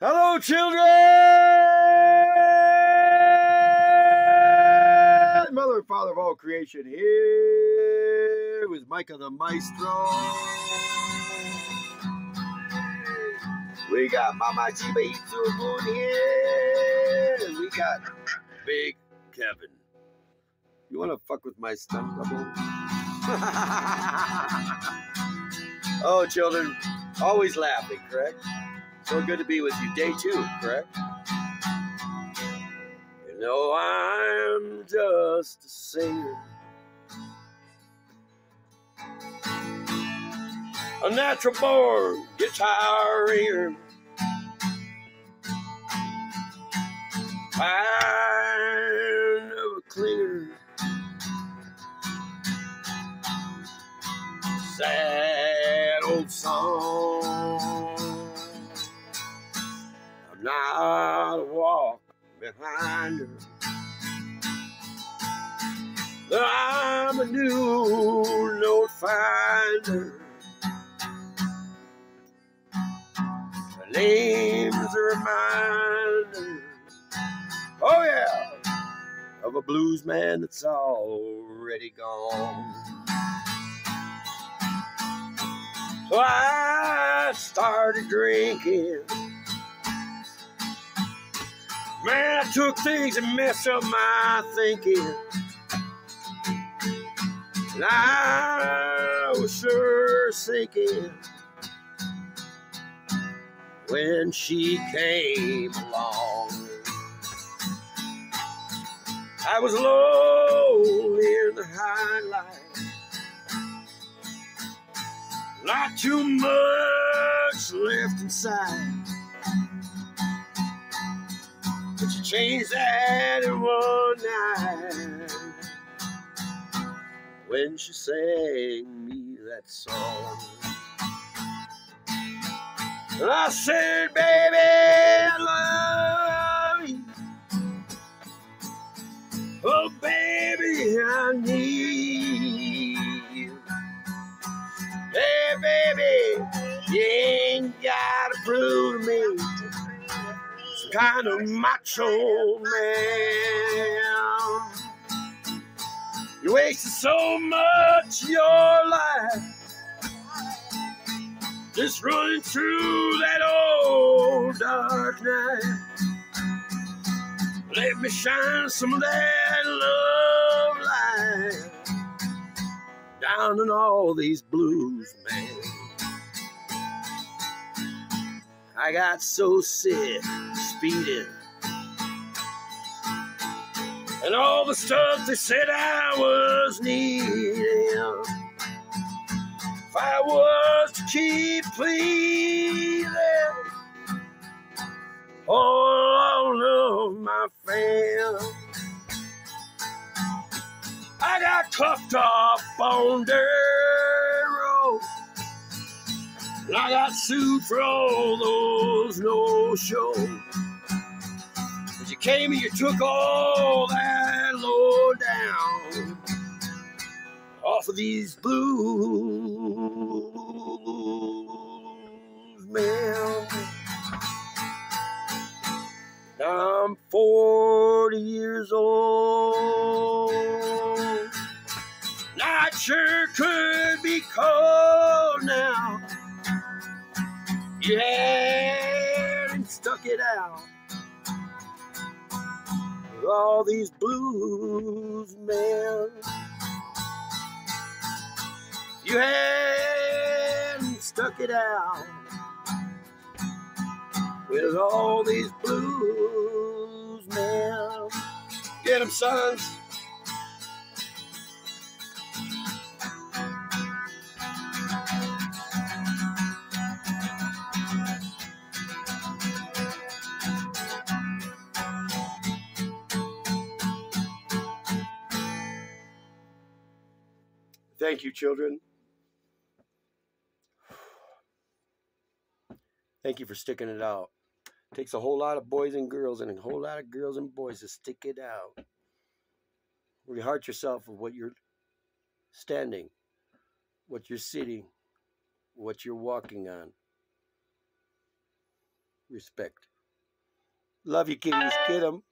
Hello, children! Mother and Father of all creation here with Micah the Maestro. We got Mama Chiba Itsu Moon here. And we got Big Kevin. You want to fuck with my stunt double? oh, children, always laughing, correct? So good to be with you. Day two, correct? You know I'm just a singer. A natural born guitar ringer. Kind of a clinger. Sad old song. Not walk behind her. I'm a new note finder. My name's a reminder. Oh yeah, of a blues man that's already gone. So I started drinking. Man, I took things and messed up my thinking. And I was sure sinking when she came along. I was low in the highlight. Not too much left inside. Changed that in one night when she sang me that song. I said, baby, I love you. Oh, baby, I need kind of macho man. You wasted so much of your life just running through that old dark night. Let me shine some of that love light down in all these blues, man. I got so sick speeding. And all the stuff they said I was needing. If I was to keep pleasing all of my fans. I got cuffed up on dirt road. I got sued for all those no show. But you came and you took all that low down off of these blues, man. I'm 40 years old. Night sure could be cold now. You it out with all these blues, man. You hadn't stuck it out with all these blues, man. Get 'em, sons. Thank you, children. Thank you for sticking it out. It takes a whole lot of boys and girls and a whole lot of girls and boys to stick it out. Reheart yourself of what you're standing, what you're sitting, what you're walking on. respect. Love you, kitties. Get them.